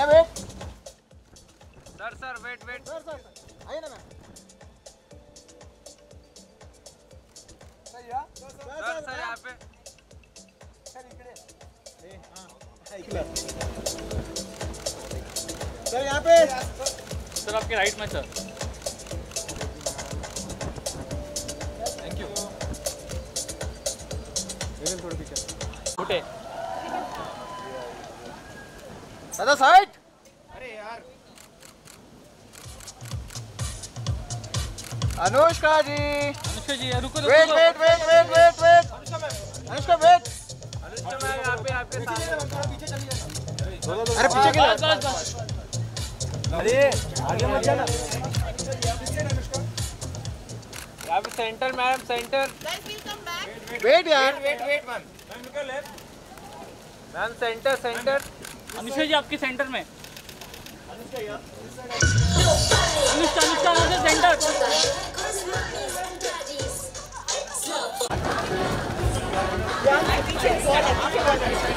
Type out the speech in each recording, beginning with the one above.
Ma'am wait sir sir wait wait sir sir आइए ना ma'am. Sir sir sir यहाँ पे। सर इकड़े। सर यहाँ पे। सर आपके राइट में सर थैंक यू थोड़ा पीछे उठे। दादा साइड अनुष्का जी। अनुष्का जी रुको वेट रुको wait wait wait wait wait. Anushka wait. Anushka ma'am यहाँ पे आपके सामने अरे पीछे के अरे आगे मत जाना। यहाँ पे सेंटर मैम सेंटर। वेट यार। Wait wait ma'am. Ma'am centre centre. Anushka ji आपके सेंटर में। Anushka, Anushka, the center. Yeah, I think it's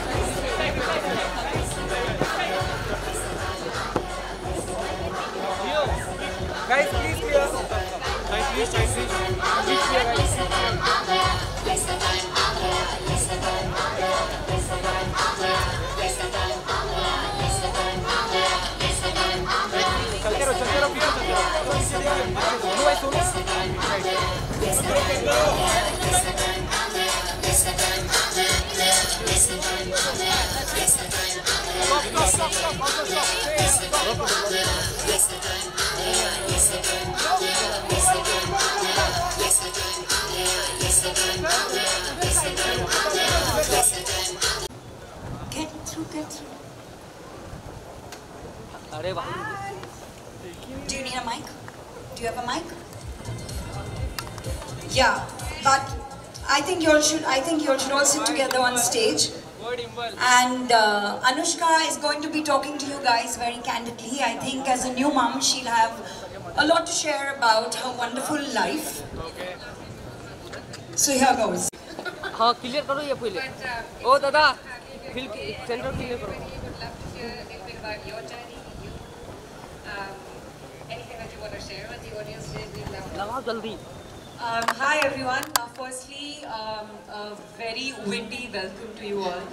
अरे वाह you have a mic? Yeah, but I think you all should. I think you all should all sit together on stage. Word इम्बल And uh, Anushka is going to be talking to you guys very candidly. I think as a new mom, she'll have a lot to share about her wonderful life. So here goes. हाँ clear करो ये पहले ओ दादा fill centre clear करो share the audience Um, hi everyone. Uh, firstly, um, a very windy welcome to you all.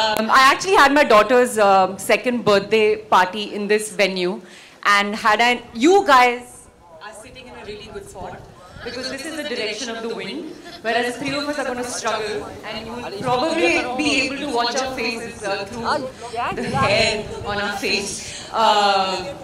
um, I actually had my daughter's uh, second birthday party in this venue, and had an you guys are sitting in a really good spot because this is the direction of the wind, whereas three of us are going to struggle, and you will probably be able to watch our faces uh, through the hair on our face. Uh,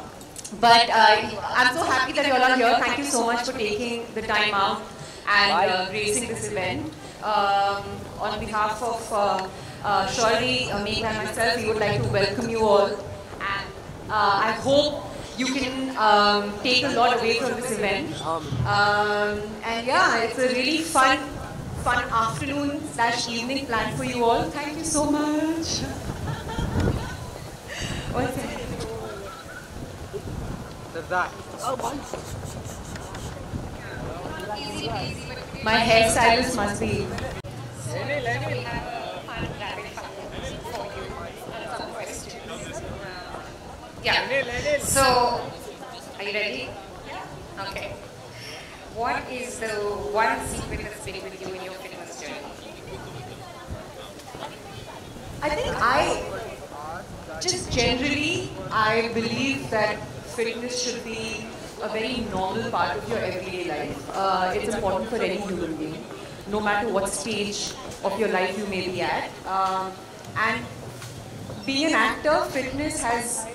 but uh, I'm so happy that you're all are here. Thank you so much for taking the time out and uh, gracing this event. Um, on behalf of uh, uh, Shauravi, uh, Meghna and myself, we would like to welcome you all. And uh, I hope you can um, take a lot away from this event. Um, and yeah, it's a really fun, fun afternoon slash evening planned for you all. Thank you so much. One second. Oh, My hairstylist must be. Yeah. So, are you ready? Yeah. Okay. What is the one secret that's been with you in your fitness journey? I think I just generally I believe that fitness should be a very normal part of your everyday life. Uh, it's important for any human being, no matter what stage of your life you may be at. Um, and being an actor, fitness has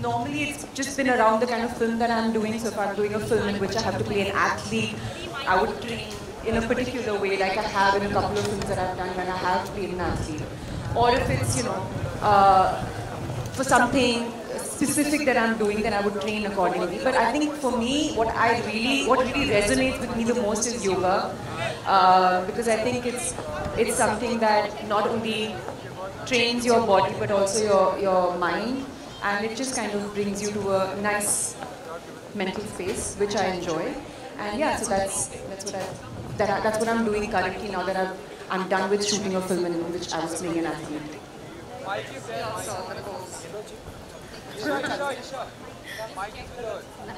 normally it's just been around the kind of film that I'm doing. So if I'm doing a film in which I have to play an athlete, I would train in a particular way, like I have in a couple of films that I've done when I have to played an athlete. Or if it's, you know, uh, for something specific that I'm doing, then I would train accordingly. But I think for me, what I really, what really resonates with me the most is yoga, uh, because I think it's it's something that not only trains your body but also your your mind, and it just kind of brings you to a nice mental space, which I enjoy. And yeah, so that's that's what I, that that's what I'm doing currently now that I've, I'm done with shooting a film in which I was playing an athlete.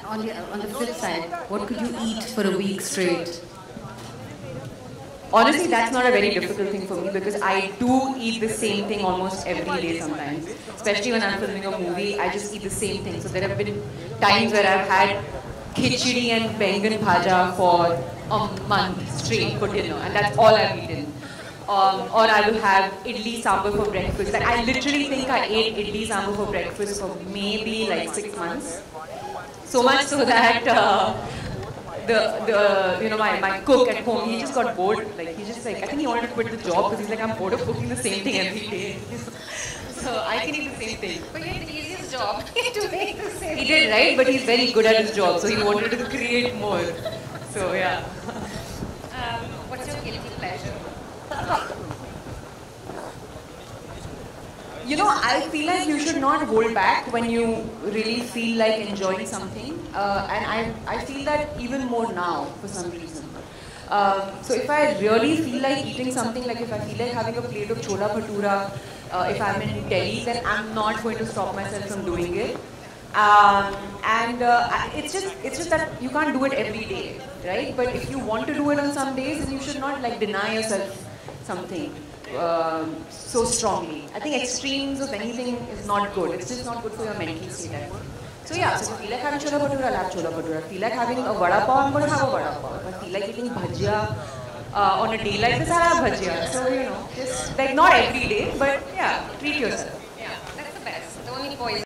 On the, on the flip side, what could you eat for a week straight? Honestly, that's not a very difficult thing for me because I do eat the same thing almost every day sometimes. Especially when I'm filming a movie, I just eat the same thing. So there have been times where I've had khichdi and bengan bhaja for a month straight for dinner, and that's all I've eaten. Um, or I will have idli sambar for breakfast. Like I literally think I ate idli sambar for breakfast for maybe like six months. So much so that uh, the the you know my, my cook at home he just got bored like he just like I think he wanted to quit the job because he's like I'm bored of cooking the same thing every day so I can eat the same thing But you had the easiest job to make the same. he did right but he's very good at his job so he wanted to create more so yeah Um, what's your guilty pleasure? You know I feel like you should not hold back when you really feel like enjoying something. Uh, and I, I feel that even more now for some reason. Um, so if I really feel like eating something like if I feel like having a plate of chola bhatura uh, if I'm in Delhi then I'm not going to stop myself from doing it. Um, and uh, it's just it's just that you can't do it every day right? But if you want to do it on some days then you should not like deny yourself something um, so strongly. I think extremes of anything is not good. It's just not good for your mental state. I think. So yeah, so if I feel like having chola bhatura, I'll have chola bhatura. Feel like having a vada pav, I'm going to have a vada pav. If I feel like eating bhajia uh, on a day like this, I'll have bhajia. So you know, just like not every day, but yeah, treat yourself. Yeah, that's the best. The only poison